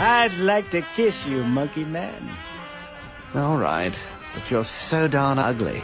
I'd like to kiss you, monkey man. All right, but you're so darn ugly.